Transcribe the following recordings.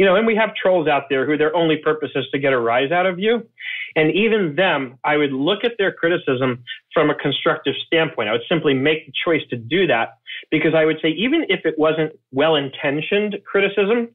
You know, and we have trolls out there who their only purpose is to get a rise out of you. And even them, I would look at their criticism from a constructive standpoint. I would simply make the choice to do that because I would say, even if it wasn't well intentioned criticism,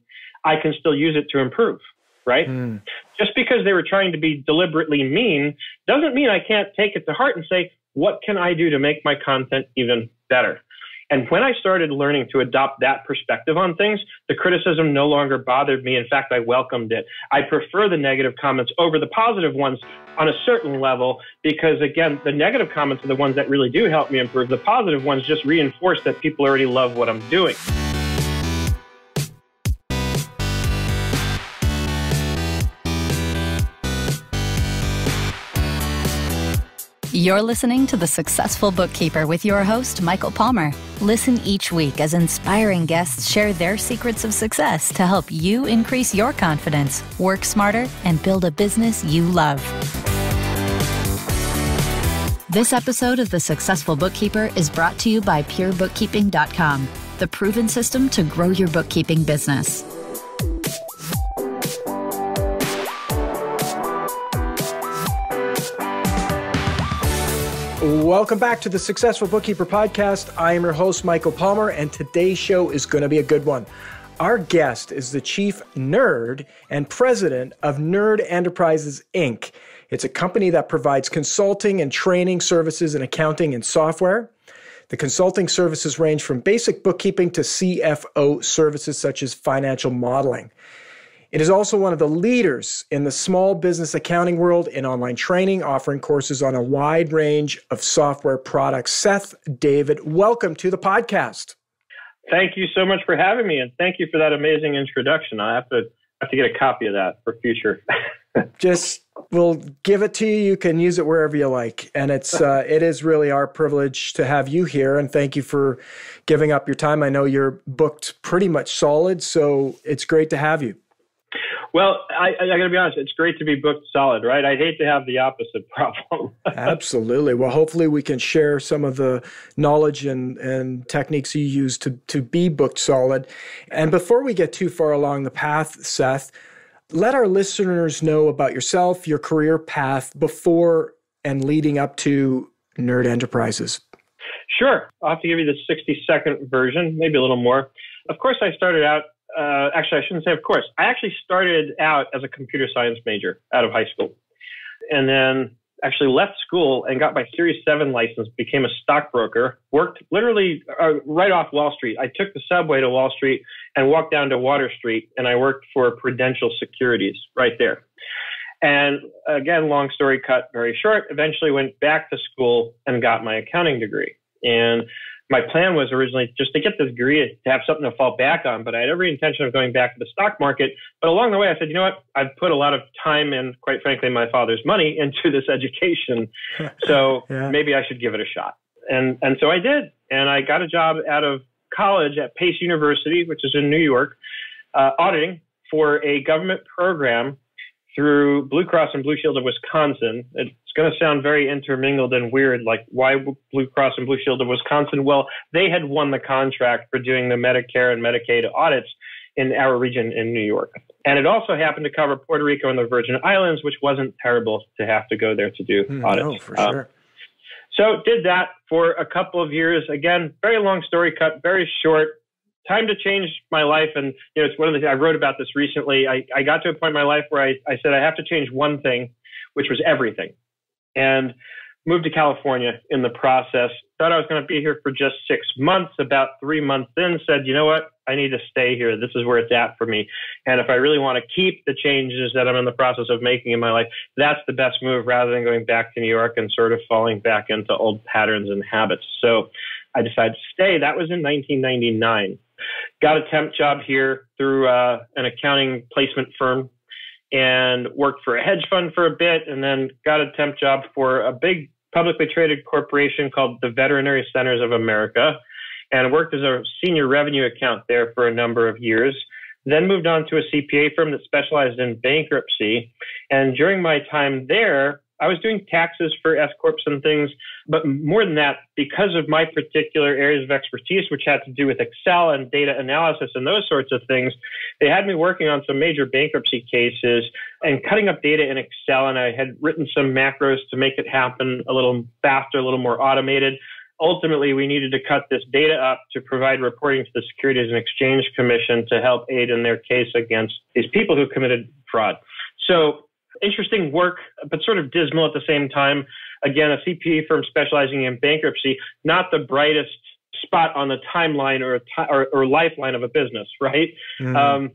I can still use it to improve, right? Mm. Just because they were trying to be deliberately mean doesn't mean I can't take it to heart and say, what can I do to make my content even better? And when I started learning to adopt that perspective on things, the criticism no longer bothered me. In fact, I welcomed it. I prefer the negative comments over the positive ones on a certain level because, again, the negative comments are the ones that really do help me improve. The positive ones just reinforce that people already love what I'm doing. You're listening to The Successful Bookkeeper with your host, Michael Palmer. Listen each week as inspiring guests share their secrets of success to help you increase your confidence, work smarter, and build a business you love. This episode of The Successful Bookkeeper is brought to you by PureBookkeeping.com, the proven system to grow your bookkeeping business. Welcome back to the Successful Bookkeeper Podcast. I am your host, Michael Palmer, and today's show is going to be a good one. Our guest is the chief nerd and president of Nerd Enterprises, Inc. It's a company that provides consulting and training services in accounting and software. The consulting services range from basic bookkeeping to CFO services such as financial modeling. It is also one of the leaders in the small business accounting world in online training, offering courses on a wide range of software products. Seth David, welcome to the podcast. Thank you so much for having me, and thank you for that amazing introduction. I have to have to get a copy of that for future. Just we'll give it to you. You can use it wherever you like, and it's uh, it is really our privilege to have you here. And thank you for giving up your time. I know you're booked pretty much solid, so it's great to have you. Well, I, I got to be honest. It's great to be booked solid, right? I'd hate to have the opposite problem. Absolutely. Well, hopefully we can share some of the knowledge and, and techniques you use to, to be booked solid. And before we get too far along the path, Seth, let our listeners know about yourself, your career path before and leading up to Nerd Enterprises. Sure. I'll have to give you the 60 second version, maybe a little more. Of course, I started out uh, actually, I shouldn't say, of course. I actually started out as a computer science major out of high school, and then actually left school and got my Series 7 license, became a stockbroker, worked literally uh, right off Wall Street. I took the subway to Wall Street and walked down to Water Street, and I worked for Prudential Securities right there. And again, long story cut very short, eventually went back to school and got my accounting degree. And my plan was originally just to get this degree to have something to fall back on, but I had every intention of going back to the stock market. But along the way, I said, you know what? I've put a lot of time and, quite frankly, my father's money into this education, so yeah. maybe I should give it a shot. And and so I did, and I got a job out of college at Pace University, which is in New York, uh, auditing for a government program through Blue Cross and Blue Shield of Wisconsin. It's going to sound very intermingled and weird, like why Blue Cross and Blue Shield of Wisconsin? Well, they had won the contract for doing the Medicare and Medicaid audits in our region in New York. And it also happened to cover Puerto Rico and the Virgin Islands, which wasn't terrible to have to go there to do mm, audits. No, for um, sure. So did that for a couple of years. Again, very long story cut, very short time to change my life. And, you know, it's one of the things I wrote about this recently. I, I got to a point in my life where I, I said I have to change one thing, which was everything. And moved to California in the process. Thought I was going to be here for just six months. About three months in, said, you know what? I need to stay here. This is where it's at for me. And if I really want to keep the changes that I'm in the process of making in my life, that's the best move rather than going back to New York and sort of falling back into old patterns and habits. So I decided to stay. That was in 1999. Got a temp job here through uh, an accounting placement firm and worked for a hedge fund for a bit and then got a temp job for a big publicly traded corporation called the Veterinary Centers of America and worked as a senior revenue account there for a number of years. Then moved on to a CPA firm that specialized in bankruptcy. And during my time there, I was doing taxes for S corps and things, but more than that, because of my particular areas of expertise, which had to do with Excel and data analysis and those sorts of things, they had me working on some major bankruptcy cases and cutting up data in Excel. And I had written some macros to make it happen a little faster, a little more automated ultimately we needed to cut this data up to provide reporting to the Securities and Exchange Commission to help aid in their case against these people who committed fraud. So interesting work, but sort of dismal at the same time. Again, a CPA firm specializing in bankruptcy, not the brightest spot on the timeline or, or, or lifeline of a business, right? Mm-hmm. Um,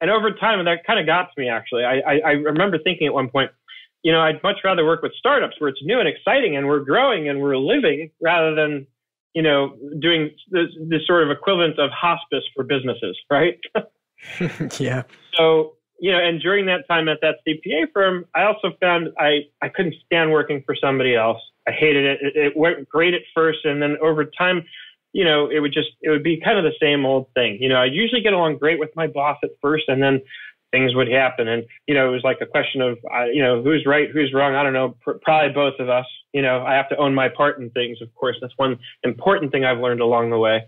and over time, that kind of got to me actually. I, I, I remember thinking at one point, you know, I'd much rather work with startups where it's new and exciting and we're growing and we're living rather than, you know, doing this, this sort of equivalent of hospice for businesses, right? yeah. So, you know, and during that time at that CPA firm, I also found I, I couldn't stand working for somebody else. I hated it. it. It went great at first. And then over time, you know, it would just, it would be kind of the same old thing. You know, I usually get along great with my boss at first and then things would happen. And, you know, it was like a question of, uh, you know, who's right, who's wrong. I don't know, pr- probably both of us. You know, I have to own my part in things. Of course, that's one important thing I've learned along the way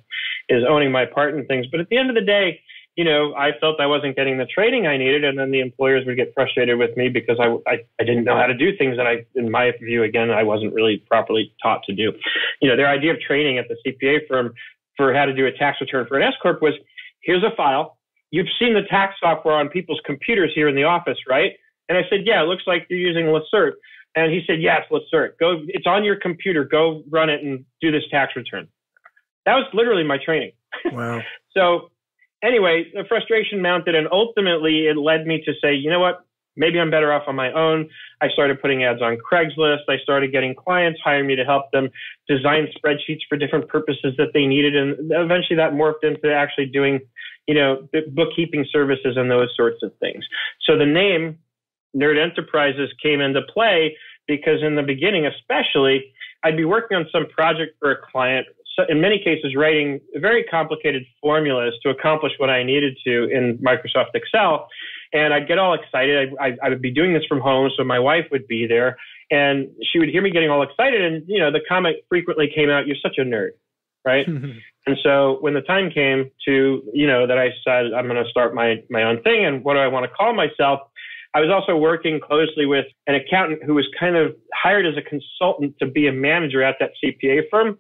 is owning my part in things. But at the end of the day, you know, I felt I wasn't getting the training I needed, and then the employers would get frustrated with me because I, I, I didn't know how to do things that I, in my view, again, I wasn't really properly taught to do. You know, their idea of training at the CPA firm for how to do a tax return for an S corp was here's a file, you've seen the tax software on people's computers here in the office, right? And I said, yeah, it looks like you're using Lacerte. And he said, yes, Lacerte. Go, it's on your computer. Go run it and do this tax return. That was literally my training. Wow. so anyway, the frustration mounted and ultimately it led me to say, you know what? Maybe I'm better off on my own. I started putting ads on Craigslist. I started getting clients hiring me to help them design spreadsheets for different purposes that they needed. And eventually that morphed into actually doing you know, bookkeeping services and those sorts of things. So the name Nerd Enterprises came into play because in the beginning, especially, I'd be working on some project for a client, so in many cases, writing very complicated formulas to accomplish what I needed to in Microsoft Excel. And I'd get all excited. I, I, I would be doing this from home, so my wife would be there, and she would hear me getting all excited. And you know, the comment frequently came out, "You're such a nerd." right? and so when the time came to, you know, that I said I'm going to start my my own thing and what do I want to call myself, I was also working closely with an accountant who was kind of hired as a consultant to be a manager at that CPA firm.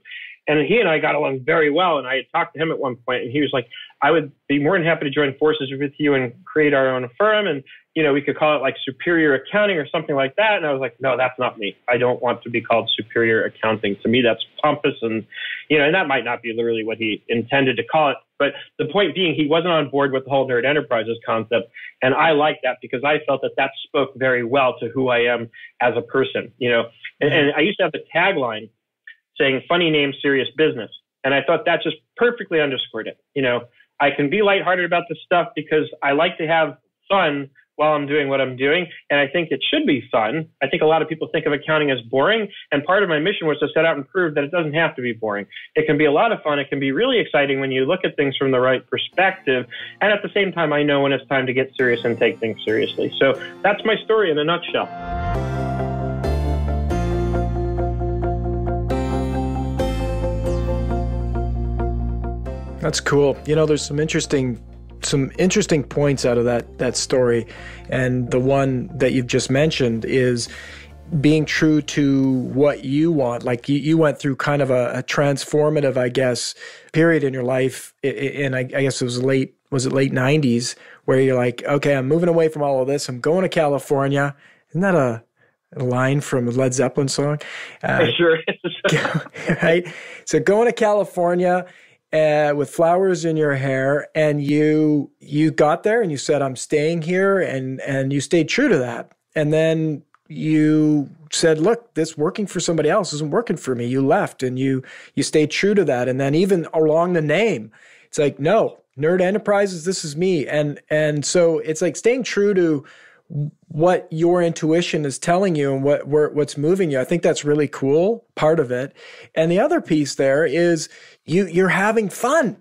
And he and I got along very well. And I had talked to him at one point, and he was like, I would be more than happy to join forces with you and create our own firm. And, you know, we could call it like superior accounting or something like that. And I was like, no, that's not me. I don't want to be called superior accounting. To me, that's pompous. And, you know, and that might not be literally what he intended to call it. But the point being, he wasn't on board with the whole nerd enterprises concept. And I like that because I felt that that spoke very well to who I am as a person, you know. And, and I used to have the tagline saying funny name, serious business. And I thought that just perfectly underscored it. You know, I can be lighthearted about this stuff because I like to have fun while I'm doing what I'm doing. And I think it should be fun. I think a lot of people think of accounting as boring. And part of my mission was to set out and prove that it doesn't have to be boring. It can be a lot of fun. It can be really exciting when you look at things from the right perspective. And at the same time, I know when it's time to get serious and take things seriously. So that's my story in a nutshell. That's cool. You know, there's some interesting some interesting points out of that that story, and the one that you've just mentioned is being true to what you want. Like you, you went through kind of a, a transformative, I guess, period in your life, and I, I guess it was late was it late '90s where you're like, okay, I'm moving away from all of this. I'm going to California. Isn't that a a line from a Led Zeppelin song. Uh, sure is. right? So going to California, uh, with flowers in your hair and you you got there and you said i'm staying here and and you stayed true to that and then you said look this working for somebody else isn't working for me you left and you you stayed true to that and then even along the name it's like no nerd enterprises this is me and and so it's like staying true to what your intuition is telling you and what what's moving you. I think that's really cool part of it. And the other piece there is you you're having fun.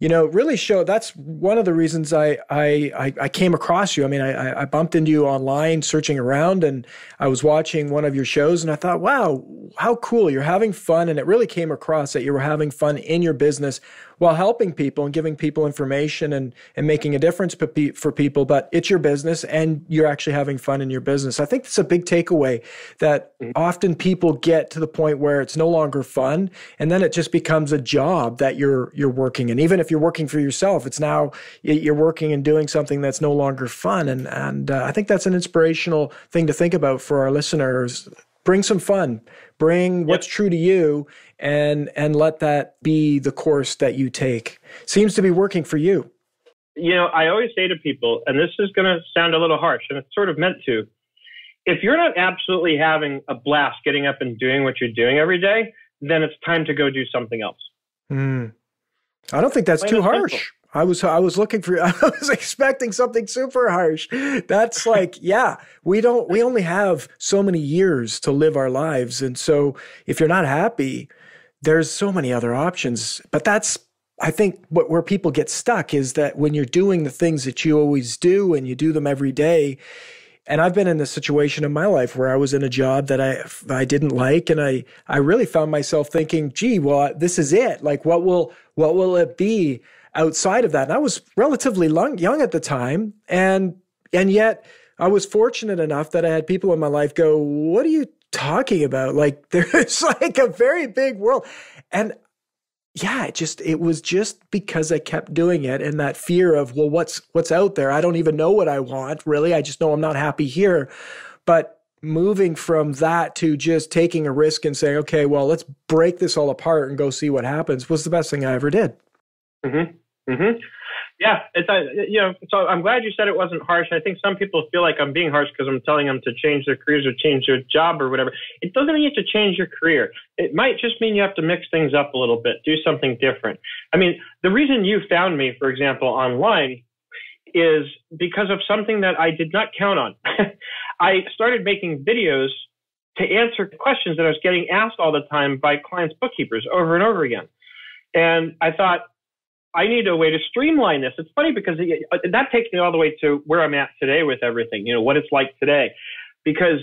you know, really show that's one of the reasons I I I came across you. I mean, I I bumped into you online searching around, and I was watching one of your shows, and I thought, wow, how cool! You're having fun, and it really came across that you were having fun in your business while helping people and giving people information and, and making a difference for people. But it's your business and you're actually having fun in your business. I think that's a big takeaway that mm-hmm. often people get to the point where it's no longer fun and then it just becomes a job that you're you're working and even if you're working for yourself it's now you're working and doing something that's no longer fun and and uh, I think that's an inspirational thing to think about for our listeners bring some fun bring what's yep. true to you and and let that be the course that you take seems to be working for you you know i always say to people and this is going to sound a little harsh and it's sort of meant to if you're not absolutely having a blast getting up and doing what you're doing every day then it's time to go do something else mm. i don't think that's Plain too harsh simple. I was I was looking for I was expecting something super harsh. That's like, yeah, we don't we only have so many years to live our lives and so if you're not happy, there's so many other options. But that's I think what where people get stuck is that when you're doing the things that you always do and you do them every day, and I've been in this situation in my life where I was in a job that I I didn't like, and I I really found myself thinking, "Gee, well, this is it. Like, what will what will it be?" outside of that. And I was relatively young at the time, and and yet I was fortunate enough that I had people in my life go, "What are you talking about? Like there's like a very big world," and yeah, it just it was just because I kept doing it and that fear of well, what's what's out there? I don't even know what I want really. I just know I'm not happy here, but moving from that to just taking a risk and saying, okay, well, let's break this all apart and go see what happens was the best thing I ever did. Mm-hmm. Mm-hmm. Yeah, it's uh, a, you know. So I'm glad you said it wasn't harsh. I think some people feel like I'm being harsh because I'm telling them to change their careers or change their job or whatever. It doesn't mean you have to change your career. It might just mean you have to mix things up a little bit, do something different. I mean, the reason you found me, for example, online, is because of something that I did not count on. I started making videos to answer questions that I was getting asked all the time by clients' bookkeepers over and over again. And I thought, I need a way to streamline this. It's funny because uh, that takes me all the way to where I'm at today with everything, you know, what it's like today. Because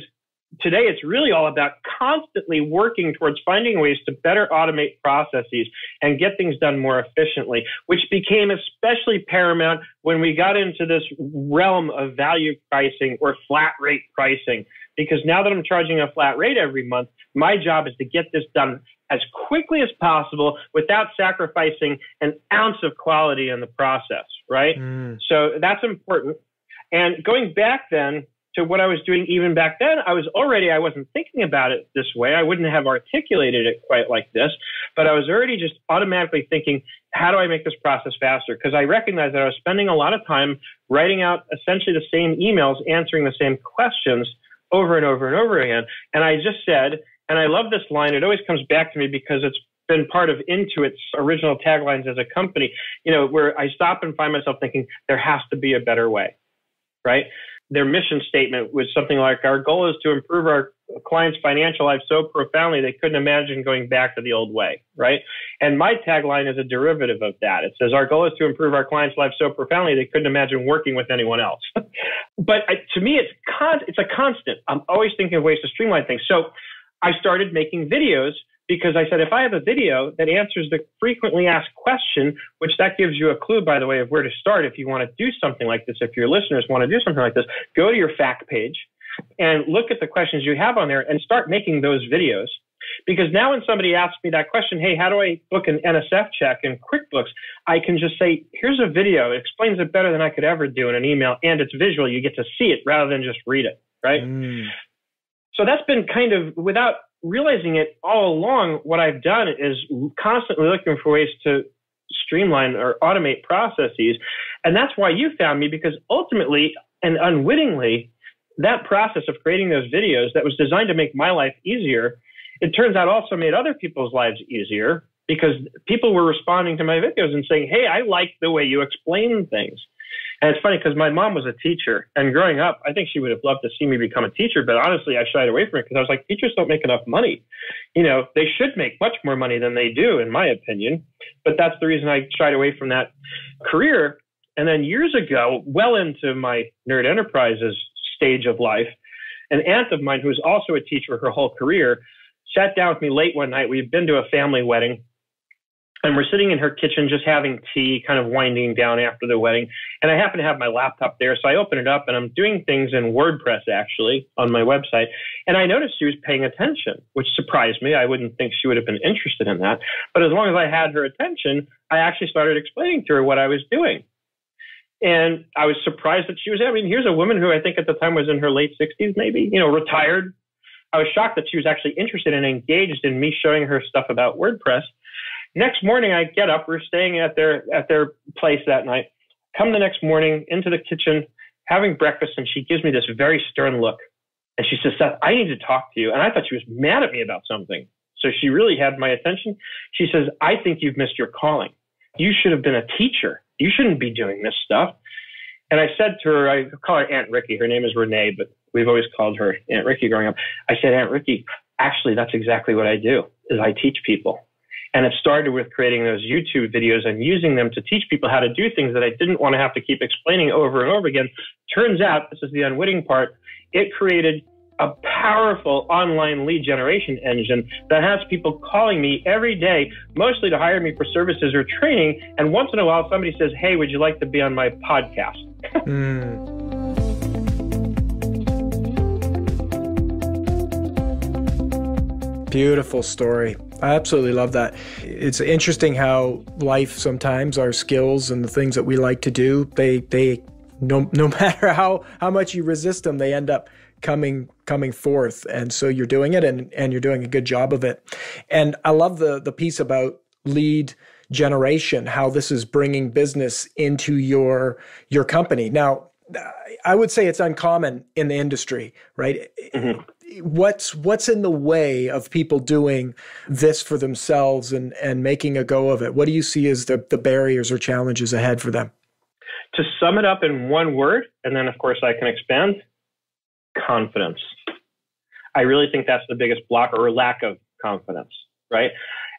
today it's really all about constantly working towards finding ways to better automate processes and get things done more efficiently, which became especially paramount when we got into this realm of value pricing or flat rate pricing. Because now that I'm charging a flat rate every month, my job is to get this done as quickly as possible without sacrificing an ounce of quality in the process, right? Mm. So that's important. And going back then to what I was doing even back then, I was already, I wasn't thinking about it this way. I wouldn't have articulated it quite like this, but I was already just automatically thinking, how do I make this process faster? Because I recognized that I was spending a lot of time writing out essentially the same emails, answering the same questions over and over and over again. And I just said, and I love this line. It always comes back to me because it's been part of Intuit's original taglines as a company, you know, where I stop and find myself thinking there has to be a better way, right? Their mission statement was something like our goal is to improve our clients' financial life so profoundly they couldn't imagine going back to the old way, right? And my tagline is a derivative of that. It says our goal is to improve our clients' life so profoundly they couldn't imagine working with anyone else. but I, to me, it's con- it's a constant. I'm always thinking of ways to streamline things. So I started making videos because I said, if I have a video that answers the frequently asked question, which that gives you a clue, by the way, of where to start if you want to do something like this, if your listeners want to do something like this, go to your FAQ page and look at the questions you have on there and start making those videos. Because now when somebody asks me that question, hey, how do I book an NSF check in QuickBooks? I can just say, here's a video. It explains it better than I could ever do in an email, and it's visual. You get to see it rather than just read it, right? Mm. So that's been kind of without realizing it all along. What I've done is constantly looking for ways to streamline or automate processes. And that's why you found me because ultimately and unwittingly, that process of creating those videos that was designed to make my life easier, it turns out also made other people's lives easier because people were responding to my videos and saying, Hey, I like the way you explain things. And it's funny because my mom was a teacher, and growing up, I think she would have loved to see me become a teacher. But honestly, I shied away from it because I was like, teachers don't make enough money. You know, they should make much more money than they do, in my opinion. But that's the reason I shied away from that career. And then years ago, well into my nerd enterprises stage of life, an aunt of mine who was also a teacher her whole career sat down with me late one night. We'd been to a family wedding and we're sitting in her kitchen just having tea, kind of winding down after the wedding. And I happen to have my laptop there. So I open it up and I'm doing things in WordPress actually on my website. And I noticed she was paying attention, which surprised me. I wouldn't think she would have been interested in that. But as long as I had her attention, I actually started explaining to her what I was doing. And I was surprised that she was, I mean, here's a woman who I think at the time was in her late 60s, maybe, you know, retired. I was shocked that she was actually interested and engaged in me showing her stuff about WordPress. Next morning, I get up. We're staying at their at their place that night. Come the next morning into the kitchen, having breakfast, and she gives me this very stern look, and she says, "Seth, I need to talk to you." And I thought she was mad at me about something. So she really had my attention. She says, "I think you've missed your calling. You should have been a teacher. You shouldn't be doing this stuff." And I said to her, I call her Aunt Ricky. Her name is Renee, but we've always called her Aunt Ricky growing up. I said, Aunt Ricky, actually, that's exactly what I do. Is I teach people. And it started with creating those YouTube videos and using them to teach people how to do things that I didn't want to have to keep explaining over and over again. Turns out, this is the unwitting part, it created a powerful online lead generation engine that has people calling me every day, mostly to hire me for services or training. And once in a while, somebody says, Hey, would you like to be on my podcast? mm. Beautiful story. I absolutely love that. It's interesting how life sometimes our skills and the things that we like to do, they they no no matter how how much you resist them, they end up coming coming forth. And so you're doing it and and you're doing a good job of it. And I love the the piece about lead generation, how this is bringing business into your your company. Now, I would say it's uncommon in the industry, right? Mm-hmm what's what's in the way of people doing this for themselves and and making a go of it? What do you see as the, the barriers or challenges ahead for them? To sum it up in one word, and then of course I can expand, confidence. I really think that's the biggest block or lack of confidence, right?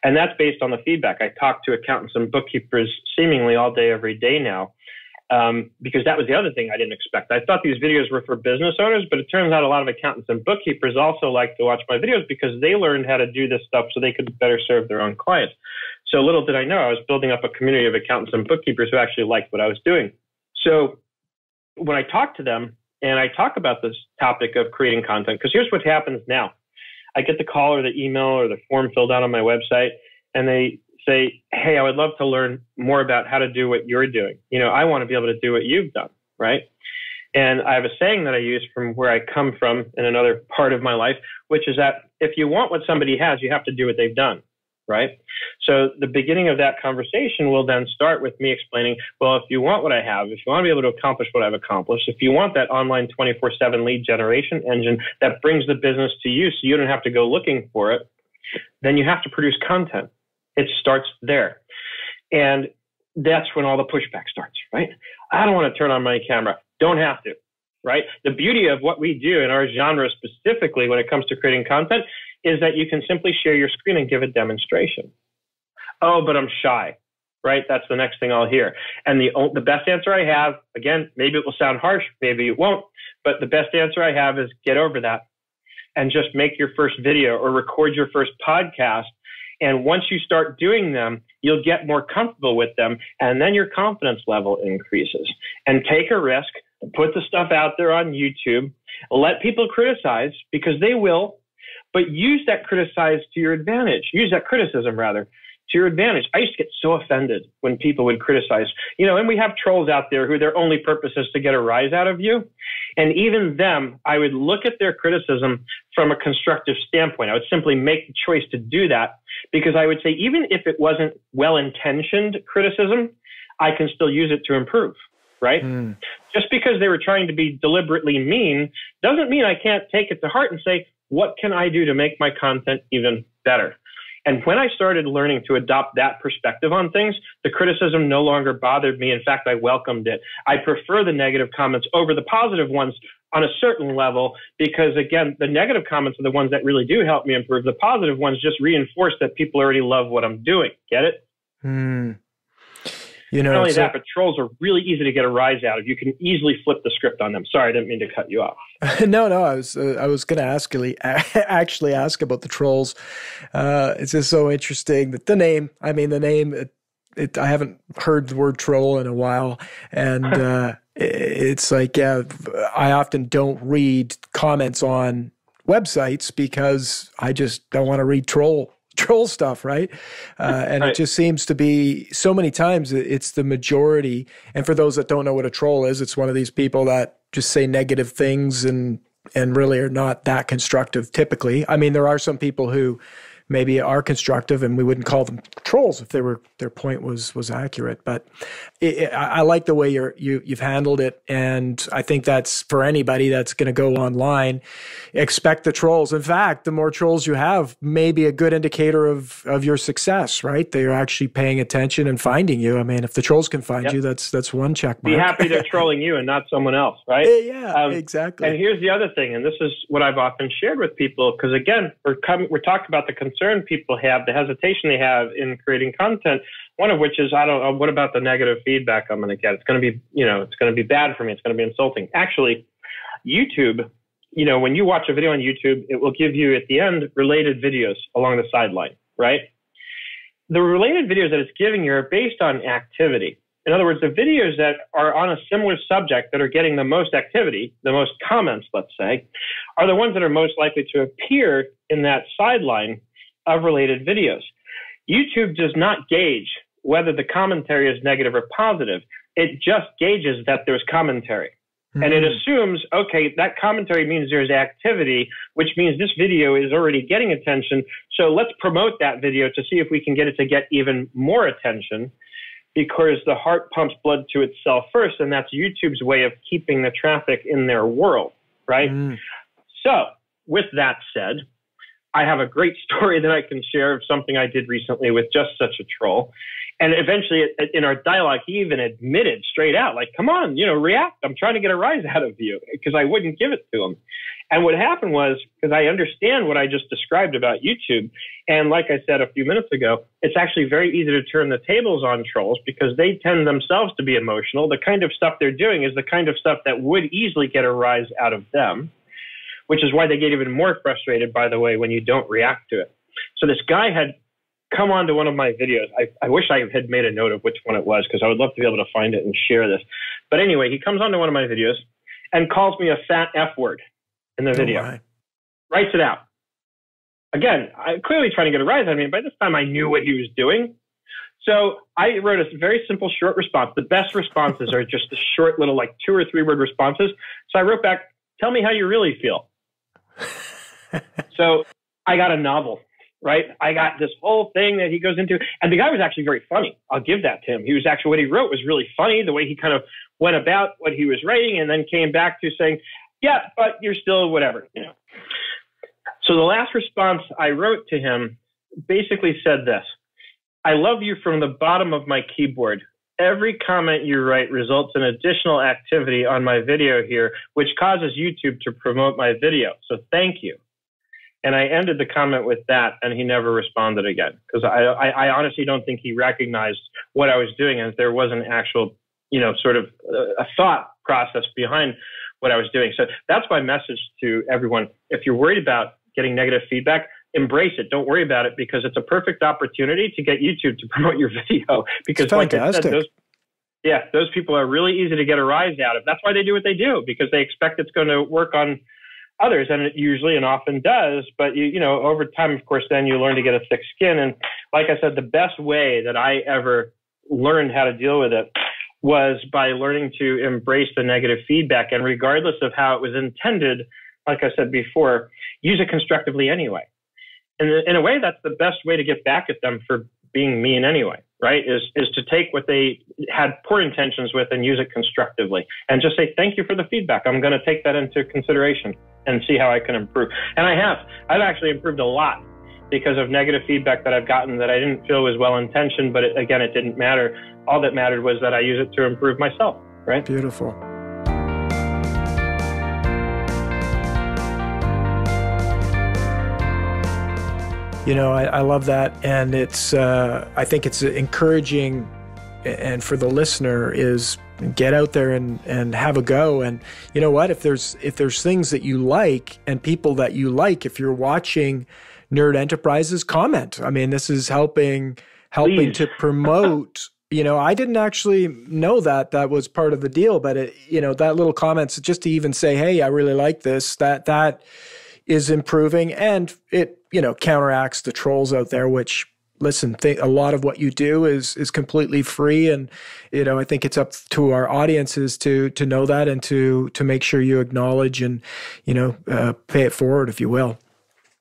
And that's based on the feedback. I talk to accountants and bookkeepers seemingly all day, every day now um, because that was the other thing I didn't expect. I thought these videos were for business owners, but it turns out a lot of accountants and bookkeepers also like to watch my videos because they learned how to do this stuff so they could better serve their own clients. So little did I know I was building up a community of accountants and bookkeepers who actually liked what I was doing. So when I talk to them and I talk about this topic of creating content, because here's what happens now. I get the call or the email or the form filled out on my website and they say, Hey, I would love to learn more about how to do what you're doing. You know, I want to be able to do what you've done, right? And I have a saying that I use from where I come from in another part of my life, which is that if you want what somebody has, you have to do what they've done, right? So the beginning of that conversation will then start with me explaining, well, if you want what I have, if you want to be able to accomplish what I've accomplished, if you want that online 24 7 lead generation engine that brings the business to you so you don't have to go looking for it, then you have to produce content. It starts there. And that's when all the pushback starts, right? I don't want to turn on my camera. Don't have to, right? The beauty of what we do in our genre specifically when it comes to creating content is that you can simply share your screen and give a demonstration. Oh, but I'm shy, right? That's the next thing I'll hear. And the, the best answer I have, again, maybe it will sound harsh, maybe it won't, but the best answer I have is get over that and just make your first video or record your first podcast and once you start doing them, you'll get more comfortable with them. And then your confidence level increases. And take a risk, put the stuff out there on YouTube, let people criticize because they will, but use that criticize to your advantage. Use that criticism rather to your advantage. I used to get so offended when people would criticize, you know, and we have trolls out there who their only purpose is to get a rise out of you. And even them, I would look at their criticism from a constructive standpoint. I would simply make the choice to do that because I would say, even if it wasn't well intentioned criticism, I can still use it to improve. Right? Mm. Just because they were trying to be deliberately mean doesn't mean I can't take it to heart and say, what can I do to make my content even better? And when I started learning to adopt that perspective on things, the criticism no longer bothered me. In fact, I welcomed it. I prefer the negative comments over the positive ones on a certain level because again, the negative comments are the ones that really do help me improve. The positive ones just reinforce that people already love what I'm doing. Get it? Hmm. You know, Not only so, that, but trolls are really easy to get a rise out of. You can easily flip the script on them. Sorry, I didn't mean to cut you off. no, no, I was uh, I was going to ask actually ask about the trolls. Uh, it's just so interesting that the name. I mean, the name. It, it, I haven't heard the word troll in a while, and uh, it's like yeah, I often don't read comments on websites because I just don't want to read troll troll stuff, right? Uh, and right. it just seems to be so many times it's the majority. And for those that don't know what a troll is, it's one of these people that just say negative things and and really are not that constructive typically. I mean, there are some people who maybe are constructive, and we wouldn't call them trolls if they were their point was was accurate. But it, it, I like the way you're you you've handled it, and I think that's for anybody that's going to go online. Expect the trolls. In fact, the more trolls you have, maybe a good indicator of of your success. Right? They are actually paying attention and finding you. I mean, if the trolls can find yep. you, that's that's one check mark. Be happy they're trolling you and not someone else, right? Yeah, um, exactly. And here's the other thing, and this is what I've often shared with people because again, we're coming, we're talking about the concern people have, the hesitation they have in creating content. One of which is, I don't know, what about the negative feedback I'm going to get? It's going to be, you know, it's going to be bad for me. It's going to be insulting. Actually, YouTube, you know, when you watch a video on YouTube, it will give you at the end related videos along the sideline, right? The related videos that it's giving you are based on activity. In other words, the videos that are on a similar subject that are getting the most activity, the most comments, let's say, are the ones that are most likely to appear in that sideline of related videos. YouTube does not gauge whether the commentary is negative or positive. It just gauges that there's commentary. Mm-hmm. And it hmm. assumes, okay, that commentary means there's activity, which means this video is already getting attention. So let's promote that video to see if we can get it to get even more attention because the heart pumps blood to itself first. And that's YouTube's way of keeping the traffic in their world, right? Mm. So with that said, I have a great story that I can share of something I did recently with just such a troll. And eventually, in our dialogue, he even admitted straight out, like, come on, you know, react. I'm trying to get a rise out of you because I wouldn't give it to him. And what happened was, because I understand what I just described about YouTube, and like I said a few minutes ago, it's actually very easy to turn the tables on trolls because they tend themselves to be emotional. The kind of stuff they're doing is the kind of stuff that would easily get a rise out of them which is why they get even more frustrated, by the way, when you don't react to it. So this guy had come onto one of my videos. I, I wish I had made a note of which one it was because I would love to be able to find it and share this. But anyway, he comes onto one of my videos and calls me a fat F word in the oh, video. Oh Writes it out. Again, I'm clearly trying to get a rise out of me. By this time, I knew what he was doing. So I wrote a very simple short response. The best responses are just the short little like two or three word responses. So I wrote back, tell me how you really feel. so I got a novel, right? I got this whole thing that he goes into, and the guy was actually very funny. I'll give that to him. He was actually what he wrote was really funny. The way he kind of went about what he was writing, and then came back to saying, "Yeah, but you're still whatever." You know. So the last response I wrote to him basically said this. I love you from the bottom of my keyboard. Every comment you write results in additional activity on my video here, which causes YouTube to promote my video. So thank you. And I ended the comment with that, and he never responded again because I, I, I, honestly don't think he recognized what I was doing, and there was an actual, you know, sort of uh, a thought process behind what I was doing. So that's my message to everyone. If you're worried about getting negative feedback, embrace it. Don't worry about it because it's a perfect opportunity to get YouTube to promote your video. Because, like I said, those, yeah, those people are really easy to get a rise out of. That's why they do what they do because they expect it's going to work on others, and it usually and often does. But you, you know, over time, of course, then you learn to get a thick skin. And like I said, the best way that I ever learned how to deal with it was by learning to embrace the negative feedback, and regardless of how it was intended, like I said before, use it constructively anyway in, in a way, that's the best way to get back at them for being mean anyway, right? Is is to take what they had poor intentions with and use it constructively, and just say thank you for the feedback. I'm going to take that into consideration and see how I can improve. And I have. I've actually improved a lot because of negative feedback that I've gotten that I didn't feel was well intentioned, but it, again, it didn't matter. All that mattered was that I use it to improve myself, right? Beautiful. You know, I, I love that, and it's. Uh, I think it's encouraging, and for the listener is get out there and and have a go. And you know what? If there's if there's things that you like and people that you like, if you're watching Nerd Enterprises, comment. I mean, this is helping helping Please. to promote. you know, I didn't actually know that that was part of the deal, but it, you know, that little comments just to even say, "Hey, I really like this." That that is improving, and it you know counteracts the trolls out there, which listen, th- a lot of what you do is is completely free, and you know I think it's up to our audiences to to know that and to to make sure you acknowledge and you know uh, pay it forward, if you will.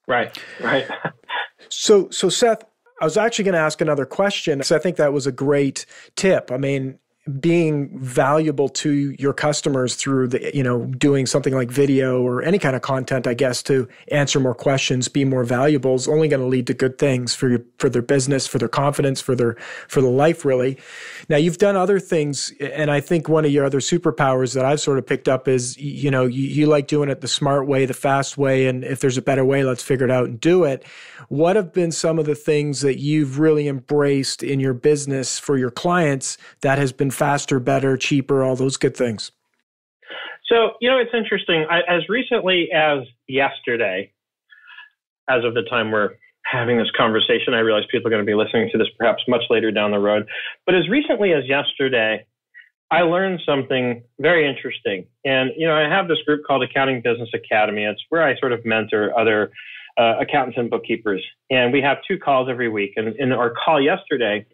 Right, right. so so Seth, I was actually going to ask another question because I think that was a great tip. I mean, being valuable to your customers through the you know doing something like video or any kind of content i guess to answer more questions be more valuable is only going to lead to good things for your for their business for their confidence for their for the life really. Now you've done other things and i think one of your other superpowers that i've sort of picked up is you know you, you like doing it the smart way the fast way and if there's a better way let's figure it out and do it. What have been some of the things that you've really embraced in your business for your clients that has been faster, better, cheaper, all those good things? So, you know, it's interesting. I, as recently as yesterday, as of the time we're having this conversation, I realize people are going to be listening to this perhaps much later down the road. But as recently as yesterday, I learned something very interesting. And, you know, I have this group called Accounting Business Academy. It's where I sort of mentor other uh, accountants and bookkeepers. And we have two calls every week. And in our call yesterday,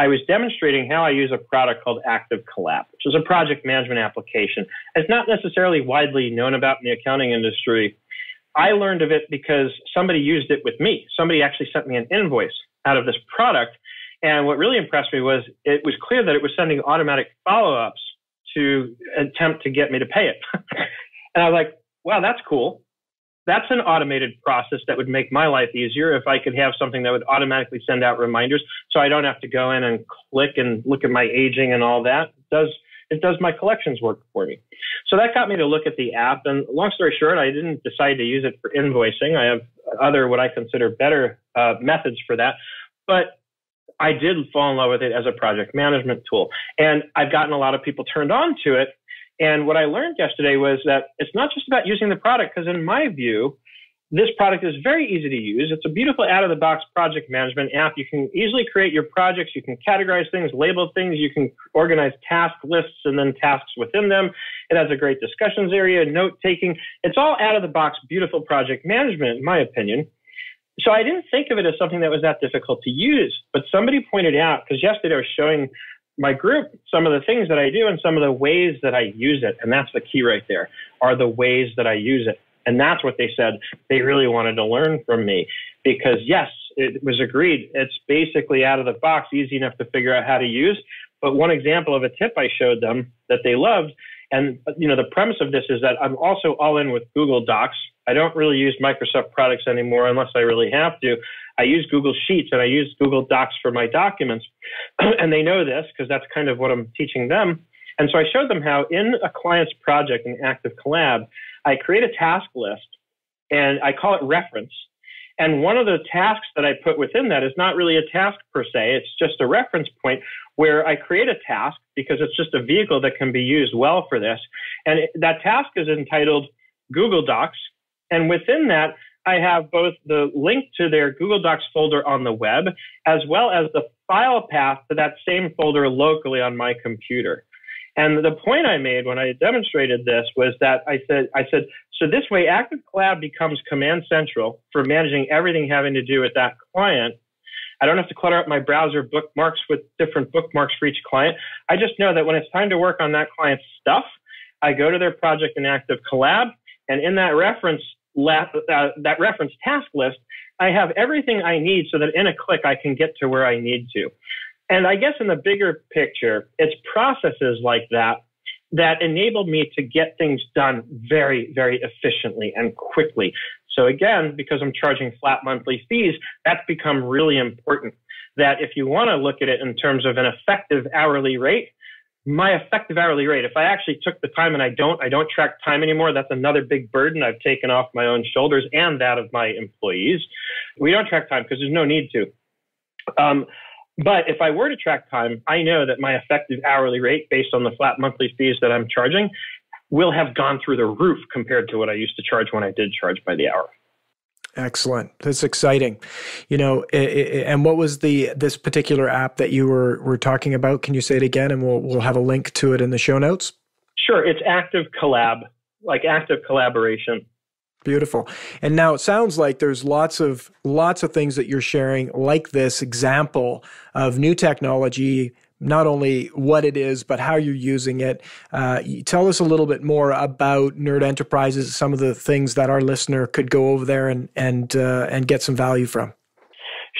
I was demonstrating how I use a product called Active Collab, which is a project management application. It's not necessarily widely known about in the accounting industry. I learned of it because somebody used it with me. Somebody actually sent me an invoice out of this product. And what really impressed me was it was clear that it was sending automatic follow ups to attempt to get me to pay it. and I was like, wow, that's cool that's an automated process that would make my life easier if I could have something that would automatically send out reminders so I don't have to go in and click and look at my aging and all that. It does it does my collections work for me. So that got me to look at the app and long story short, I didn't decide to use it for invoicing. I have other what I consider better uh, methods for that. But I did fall in love with it as a project management tool. And I've gotten a lot of people turned on to it and what I learned yesterday was that it's not just about using the product, because in my view, this product is very easy to use. It's a beautiful out of the box project management app. You can easily create your projects. You can categorize things, label things. You can organize task lists and then tasks within them. It has a great discussions area, note taking. It's all out of the box, beautiful project management, in my opinion. So I didn't think of it as something that was that difficult to use. But somebody pointed out, because yesterday I was showing my group some of the things that I do and some of the ways that I use it. And that's the key right there are the ways that I use it. And that's what they said they really wanted to learn from me because yes, it was agreed. It's basically out of the box, easy enough to figure out how to use. But one example of a tip I showed them that they loved, and you know, the premise of this is that I'm also all in with Google Docs. I don't really use Microsoft products anymore unless I really have to. I use Google Sheets and I use Google Docs for my documents. and they know this because that's kind of what I'm teaching them. And so I showed them how in a client's project in Active Collab, I create a task list and I call it reference. And one of the tasks that I put within that is not really a task per se. It's just a reference point where I create a task because it's just a vehicle that can be used well for this. And that task is entitled Google Docs. And within that, I have both the link to their Google Docs folder on the web, as well as the file path to that same folder locally on my computer. And the point I made when I demonstrated this was that I said, I said, so this way Active Collab becomes command central for managing everything having to do with that client. I don't have to clutter up my browser bookmarks with different bookmarks for each client. I just know that when it's time to work on that client's stuff, I go to their project in Active Collab, and in that reference uh, that reference task list, I have everything I need so that in a click I can get to where I need to. And I guess in the bigger picture, it's processes like that that enabled me to get things done very, very efficiently and quickly. So again, because I'm charging flat monthly fees, that's become really important. That if you want to look at it in terms of an effective hourly rate, my effective hourly rate, if I actually took the time and I don't, I don't track time anymore, that's another big burden I've taken off my own shoulders and that of my employees. We don't track time because there's no need to. Um, but if I were to track time, I know that my effective hourly rate based on the flat monthly fees that I'm charging will have gone through the roof compared to what I used to charge when I did charge by the hour. Excellent. That's exciting. You know, and what was the this particular app that you were were talking about? Can you say it again and we'll we'll have a link to it in the show notes? Sure, it's Active Collab, like active collaboration. Beautiful. And now it sounds like there's lots of lots of things that you're sharing like this example of new technology not only what it is, but how you're using it. Uh, tell us a little bit more about Nerd Enterprises, some of the things that our listener could go over there and and uh, and get some value from.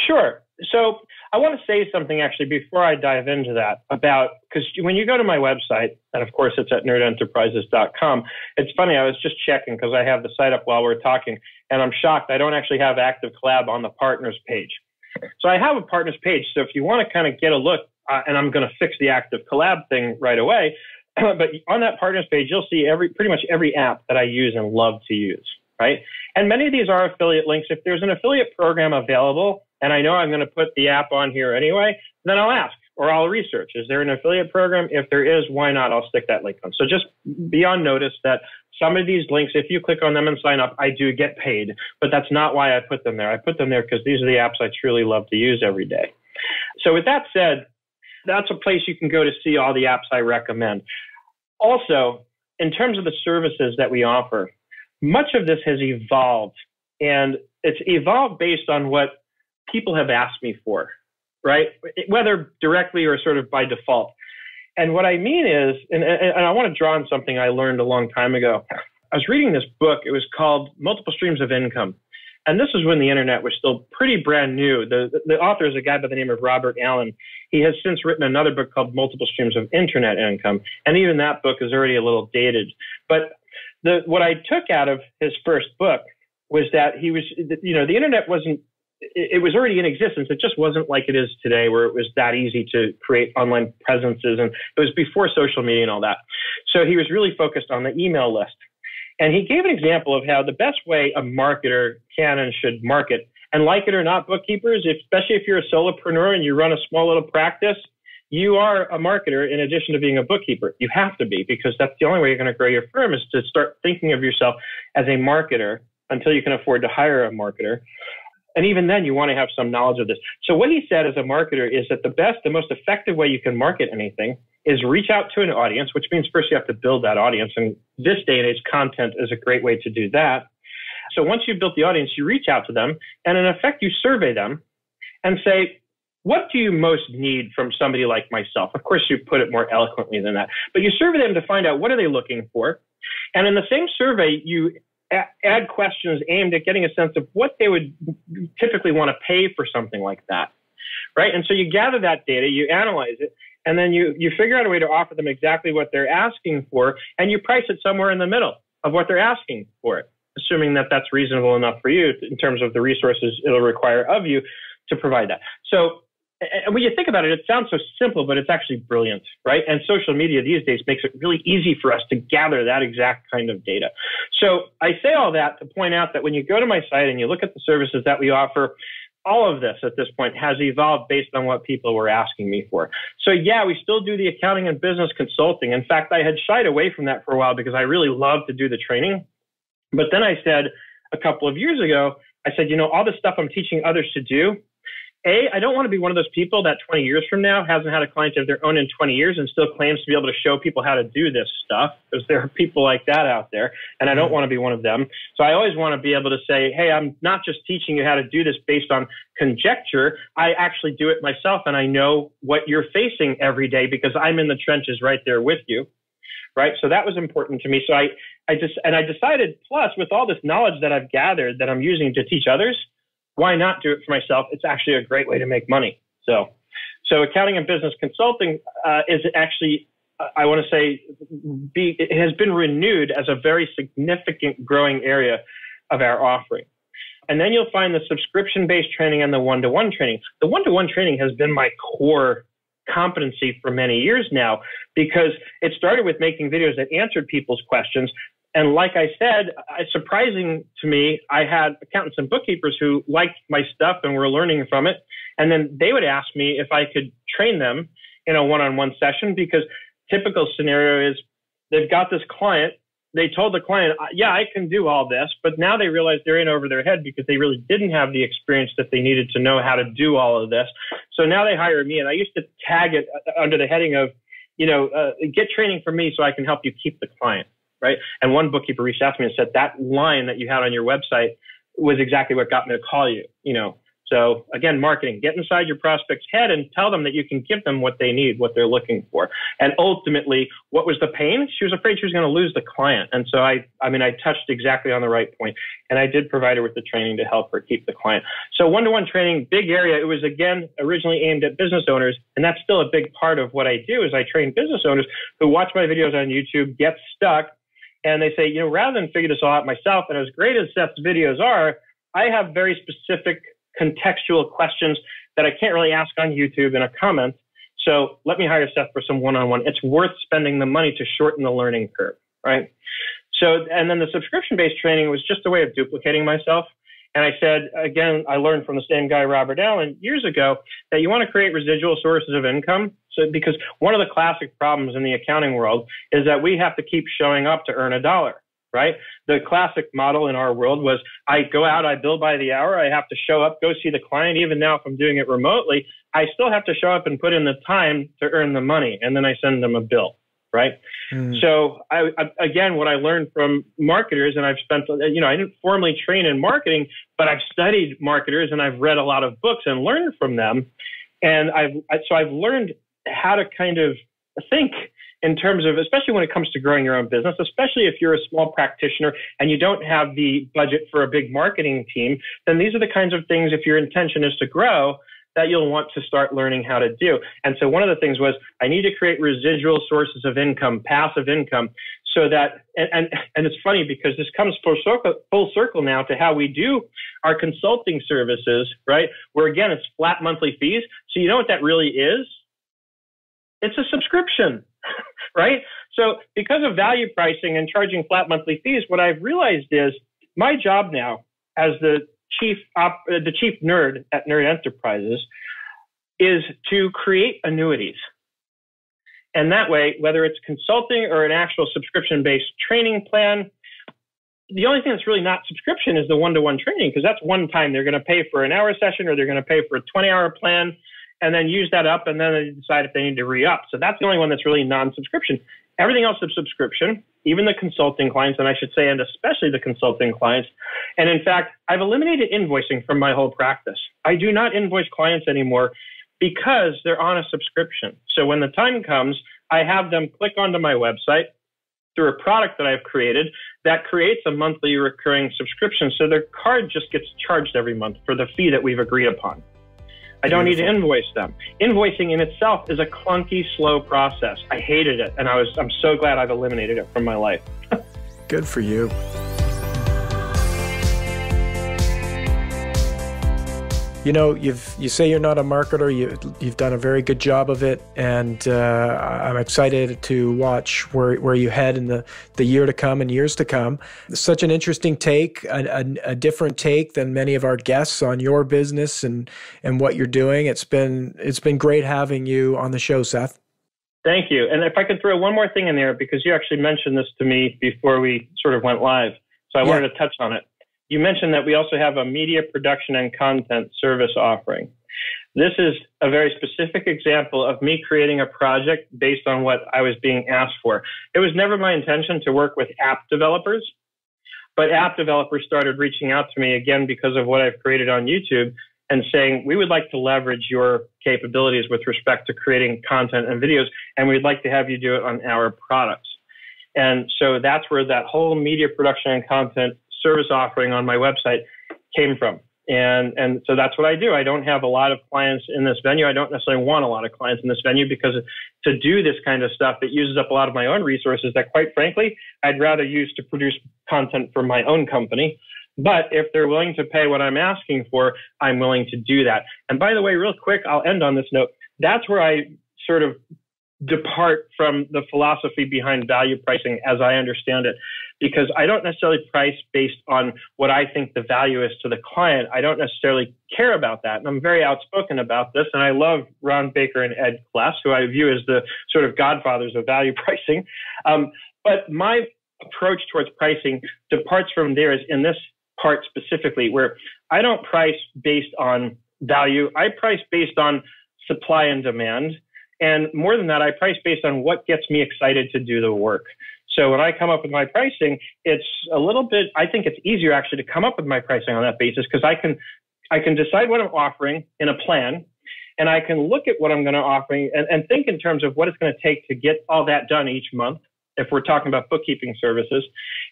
Sure. So I want to say something actually before I dive into that about because when you go to my website, and of course it's at nerdenterprises.com. It's funny. I was just checking because I have the site up while we're talking, and I'm shocked I don't actually have Active Collab on the partners page. So I have a partners page. So if you want to kind of get a look uh, and I'm going to fix the active collab thing right away. but on that partners page, you'll see every pretty much every app that I use and love to use, right? And many of these are affiliate links. If there's an affiliate program available, and I know I'm going to put the app on here anyway, then I'll ask or I'll research. Is there an affiliate program? If there is, why not? I'll stick that link on. So just be on notice that some of these links, if you click on them and sign up, I do get paid, but that's not why I put them there. I put them there because these are the apps I truly love to use every day. So with that said, that's a place you can go to see all the apps I recommend. Also, in terms of the services that we offer, much of this has evolved and it's evolved based on what people have asked me for, right? Whether directly or sort of by default. And what I mean is, and, and I want to draw on something I learned a long time ago. I was reading this book. It was called Multiple Streams of Income. And this is when the internet was still pretty brand new. The, the author is a guy by the name of Robert Allen. He has since written another book called Multiple Streams of Internet Income. And even that book is already a little dated. But the, what I took out of his first book was that he was, you know, the internet wasn't, it was already in existence. It just wasn't like it is today where it was that easy to create online presences. And it was before social media and all that. So he was really focused on the email list. And he gave an example of how the best way a marketer can and should market, and like it or not, bookkeepers, especially if you're a solopreneur and you run a small little practice, you are a marketer in addition to being a bookkeeper. You have to be because that's the only way you're going to grow your firm is to start thinking of yourself as a marketer until you can afford to hire a marketer. And even then, you want to have some knowledge of this. So, what he said as a marketer is that the best, the most effective way you can market anything is reach out to an audience, which means first you have to build that audience. And this day and age, content is a great way to do that. So once you've built the audience, you reach out to them and in effect, you survey them and say, what do you most need from somebody like myself? Of course, you put it more eloquently than that, but you survey them to find out what are they looking for. And in the same survey, you add questions aimed at getting a sense of what they would typically want to pay for something like that. Right. And so you gather that data, you analyze it, and then you, you figure out a way to offer them exactly what they're asking for, and you price it somewhere in the middle of what they're asking for it, assuming that that's reasonable enough for you in terms of the resources it'll require of you to provide that. So and when you think about it, it sounds so simple, but it's actually brilliant, right? And social media these days makes it really easy for us to gather that exact kind of data. So I say all that to point out that when you go to my site and you look at the services that we offer, all of this at this point has evolved based on what people were asking me for. So yeah, we still do the accounting and business consulting. In fact, I had shied away from that for a while because I really love to do the training. But then I said a couple of years ago, I said, you know, all the stuff I'm teaching others to do, a, I don't want to be one of those people that 20 years from now hasn't had a client of their own in 20 years and still claims to be able to show people how to do this stuff because there are people like that out there and I don't mm-hmm. want to be one of them. So I always want to be able to say, hey, I'm not just teaching you how to do this based on conjecture. I actually do it myself and I know what you're facing every day because I'm in the trenches right there with you. Right. So that was important to me. So I, I just, and I decided plus with all this knowledge that I've gathered that I'm using to teach others, why not do it for myself? It's actually a great way to make money. So, so accounting and business consulting uh, is actually I want to say be, it has been renewed as a very significant growing area of our offering. And then you'll find the subscription based training and the one to one training. The one to one training has been my core competency for many years now because it started with making videos that answered people's questions. And like I said, it's surprising to me, I had accountants and bookkeepers who liked my stuff and were learning from it. And then they would ask me if I could train them in a one on one session because typical scenario is they've got this client they told the client, yeah, I can do all this, but now they realize they're in over their head because they really didn't have the experience that they needed to know how to do all of this. So now they hire me, and I used to tag it uh, under the heading of, you know, uh, get training from me so I can help you keep the client, right? And one bookkeeper reached out to me and said that line that you had on your website was exactly what got me to call you, you know. So again, marketing, get inside your prospect's head and tell them that you can give them what they need, what they're looking for. And ultimately, what was the pain? She was afraid she was going to lose the client. And so I, I mean, I touched exactly on the right point and I did provide her with the training to help her keep the client. So one-to-one training, big area. It was again, originally aimed at business owners. And that's still a big part of what I do is I train business owners who watch my videos on YouTube, get stuck and they say, you know, rather than figure this all out myself, and as great as Seth's videos are, I have very specific contextual questions that I can't really ask on YouTube in a comment. So let me hire Seth for some one-on-one. It's worth spending the money to shorten the learning curve, right? So, and then the subscription-based training was just a way of duplicating myself. And I said, again, I learned from the same guy, Robert Allen, years ago, that you want to create residual sources of income. So, because one of the classic problems in the accounting world is that we have to keep showing up to earn a dollar right? The classic model in our world was I go out, I bill by the hour, I have to show up, go see the client. Even now, if I'm doing it remotely, I still have to show up and put in the time to earn the money, and then I send them a bill, right? Mm. So, I, I, again, what I learned from marketers, and I've spent, you know, I didn't formally train in marketing, but I've studied marketers and I've read a lot of books and learned from them, and I've so I've learned how to kind of think in terms of, especially when it comes to growing your own business, especially if you're a small practitioner and you don't have the budget for a big marketing team, then these are the kinds of things, if your intention is to grow, that you'll want to start learning how to do. And so one of the things was I need to create residual sources of income, passive income, so that and and, and it's funny because this comes full circle, full circle now to how we do our consulting services, right? Where again it's flat monthly fees. So you know what that really is? It's a subscription. right? So because of value pricing and charging flat monthly fees, what I've realized is my job now as the chief op, uh, the chief nerd at Nerd Enterprises is to create annuities. And that way, whether it's consulting or an actual subscription based training plan, the only thing that's really not subscription is the one to one training because that's one time they're going to pay for an hour session or they're going to pay for a 20 hour plan and then use that up, and then they decide if they need to re up. So that's the only one that's really non subscription. Everything else is subscription, even the consulting clients, and I should say, and especially the consulting clients. And in fact, I've eliminated invoicing from my whole practice. I do not invoice clients anymore because they're on a subscription. So when the time comes, I have them click onto my website through a product that I've created that creates a monthly recurring subscription. So their card just gets charged every month for the fee that we've agreed upon. I don't need to invoice them. Invoicing in itself is a clunky, slow process. I hated it, and I was I'm so glad I've eliminated it from my life. Good for you. You know, you've you say you're not a marketer. You you've done a very good job of it, and uh, I'm excited to watch where where you head in the the year to come and years to come. Such an interesting take, a, a, a different take than many of our guests on your business and and what you're doing. It's been it's been great having you on the show, Seth. Thank you. And if I could throw one more thing in there, because you actually mentioned this to me before we sort of went live, so I yeah. wanted to touch on it you mentioned that we also have a media production and content service offering. This is a very specific example of me creating a project based on what I was being asked for. It was never my intention to work with app developers, but app developers started reaching out to me again because of what I've created on YouTube and saying, we would like to leverage your capabilities with respect to creating content and videos, and we'd like to have you do it on our products. And so that's where that whole media production and content service offering on my website came from. And, and so that's what I do. I don't have a lot of clients in this venue. I don't necessarily want a lot of clients in this venue because to do this kind of stuff, it uses up a lot of my own resources that quite frankly, I'd rather use to produce content for my own company. But if they're willing to pay what I'm asking for, I'm willing to do that. And by the way, real quick, I'll end on this note. That's where I sort of depart from the philosophy behind value pricing as I understand it, because I don't necessarily price based on what I think the value is to the client. I don't necessarily care about that. And I'm very outspoken about this. And I love Ron Baker and Ed Kless, who I view as the sort of godfathers of value pricing. Um, but my approach towards pricing departs from theirs in this part specifically, where I don't price based on value. I price based on supply and demand. And more than that, I price based on what gets me excited to do the work. So when I come up with my pricing, it's a little bit, I think it's easier actually to come up with my pricing on that basis because I can, I can decide what I'm offering in a plan and I can look at what I'm going to offer and, and think in terms of what it's going to take to get all that done each month. If we're talking about bookkeeping services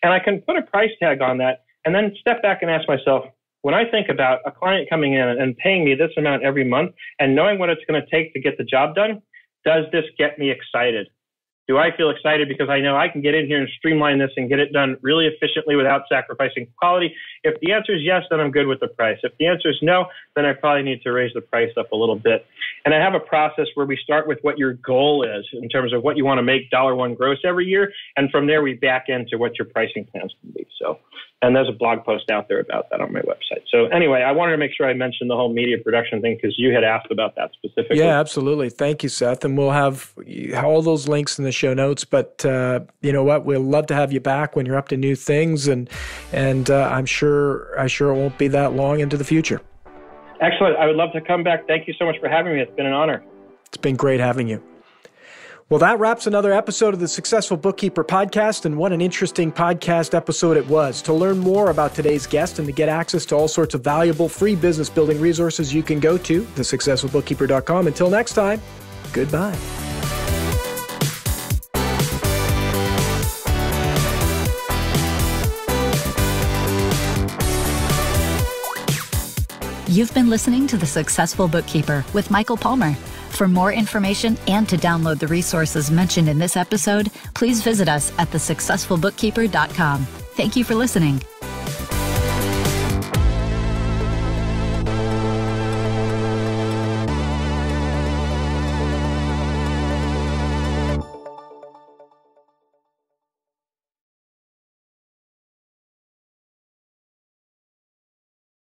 and I can put a price tag on that and then step back and ask myself, when I think about a client coming in and paying me this amount every month and knowing what it's going to take to get the job done, does this get me excited? Do I feel excited because I know I can get in here and streamline this and get it done really efficiently without sacrificing quality? If the answer is yes, then I'm good with the price. If the answer is no, then I probably need to raise the price up a little bit. And I have a process where we start with what your goal is in terms of what you want to make dollar one gross every year. And from there, we back into what your pricing plans can be. So and there's a blog post out there about that on my website. So anyway, I wanted to make sure I mentioned the whole media production thing because you had asked about that specifically. Yeah, absolutely. Thank you, Seth. And we'll have all those links in the show notes. But uh, you know what? We'll love to have you back when you're up to new things, and and uh, I'm sure I sure it won't be that long into the future. Excellent. I would love to come back. Thank you so much for having me. It's been an honor. It's been great having you. Well, that wraps another episode of the Successful Bookkeeper podcast, and what an interesting podcast episode it was. To learn more about today's guest and to get access to all sorts of valuable free business building resources, you can go to thesuccessfulbookkeeper.com. Until next time, goodbye. You've been listening to The Successful Bookkeeper with Michael Palmer. For more information and to download the resources mentioned in this episode, please visit us at thesuccessfulbookkeeper.com. Thank you for listening.